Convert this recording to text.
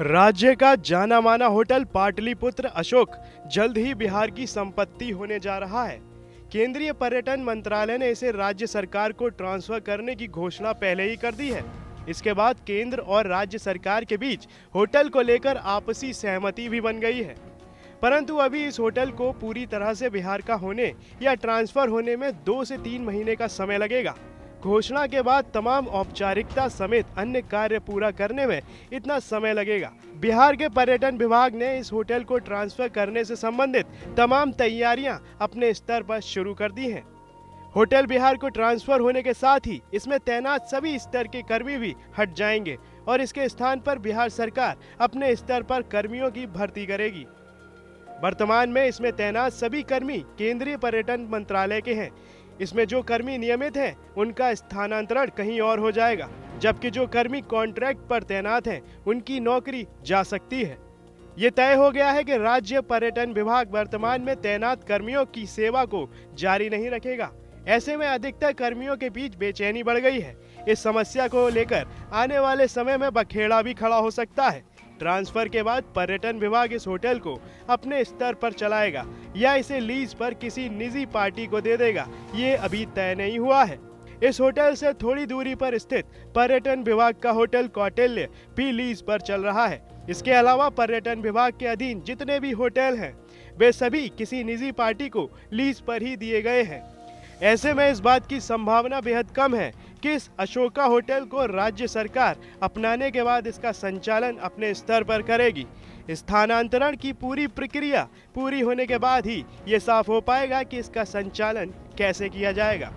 राज्य का जाना माना होटल पाटलिपुत्र अशोक जल्द ही बिहार की संपत्ति होने जा रहा है। केंद्रीय पर्यटन मंत्रालय ने इसे राज्य सरकार को ट्रांसफ़र करने की घोषणा पहले ही कर दी है। इसके बाद केंद्र और राज्य सरकार के बीच होटल को लेकर आपसी सहमति भी बन गई है। परंतु अभी इस होटल को पूरी तरह से बिहार का होने या ट्रांसफ़र होने में दो से तीन महीने का समय लगेगा। घोषणा के बाद तमाम औपचारिकता समेत अन्य कार्य पूरा करने में इतना समय लगेगा। बिहार के पर्यटन विभाग ने इस होटल को ट्रांसफ़र करने से संबंधित तमाम तैयारियाँ अपने स्तर पर शुरू कर दी हैं। होटल बिहार को ट्रांसफ़र होने के साथ ही इसमें तैनात सभी स्तर के कर्मी भी हट जाएँगे और इसके स्थान पर बिहार सरकार अपने स्तर पर कर्मियों की भर्ती करेगी। वर्तमान में इसमें तैनात सभी कर्मी केंद्रीय पर्यटन मंत्रालय के हैं। इसमें जो कर्मी नियमित हैं, उनका स्थानांतरण कहीं और हो जाएगा, जबकि जो कर्मी कॉन्ट्रैक्ट पर तैनात हैं, उनकी नौकरी जा सकती है। ये तय हो गया है कि राज्य पर्यटन विभाग वर्तमान में तैनात कर्मियों की सेवा को जारी नहीं रखेगा। ऐसे में अधिकतर कर्मियों के बीच बेचैनी बढ़ गई है। इस समस्या को लेकर आने वाले समय में बखेड़ा भी खड़ा हो सकता है। ट्रांसफ़र के बाद पर्यटन विभाग इस होटल को अपने स्तर पर चलाएगा या इसे लीज पर किसी निजी पार्टी को दे देगा, ये अभी तय नहीं हुआ है। इस होटल से थोड़ी दूरी पर स्थित पर्यटन विभाग का होटल कौटिल्य भी लीज पर चल रहा है। इसके अलावा पर्यटन विभाग के अधीन जितने भी होटल हैं, वे सभी किसी निजी पार्टी को लीज पर ही दिए गए हैं। ऐसे में इस बात की संभावना बेहद कम है कि इस अशोका होटल को राज्य सरकार अपनाने के बाद इसका संचालन अपने स्तर पर करेगी? स्थानांतरण की पूरी प्रक्रिया पूरी होने के बाद ही ये साफ़ हो पाएगा कि इसका संचालन कैसे किया जाएगा।